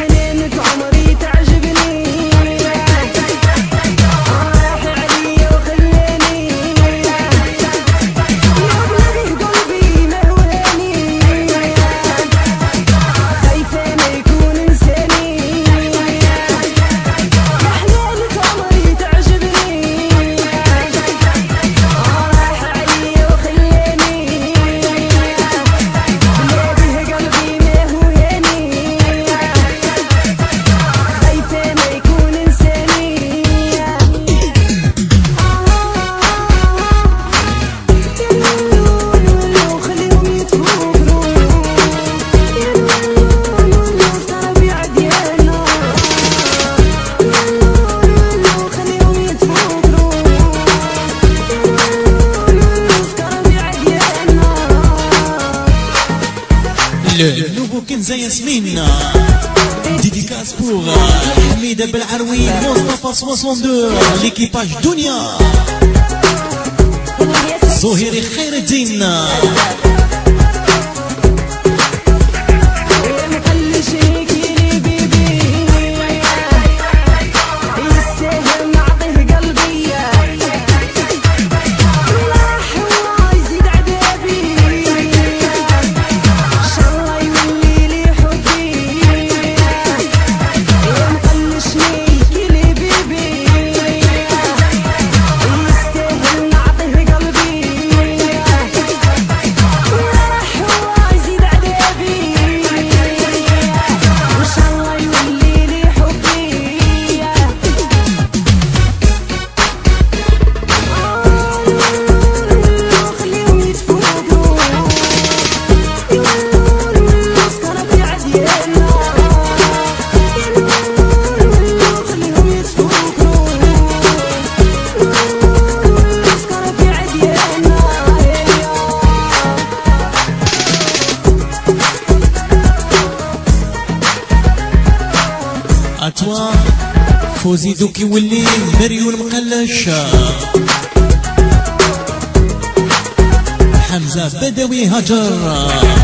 and in the drama Le nouveau Kenza Yasmine Dédicace pour Hamida Belharoui Mustafa 62 L'équipage Dunia Zohiri Khaireddin فوزي دوكي واللي مريو المقلش حمزة بدوي هجر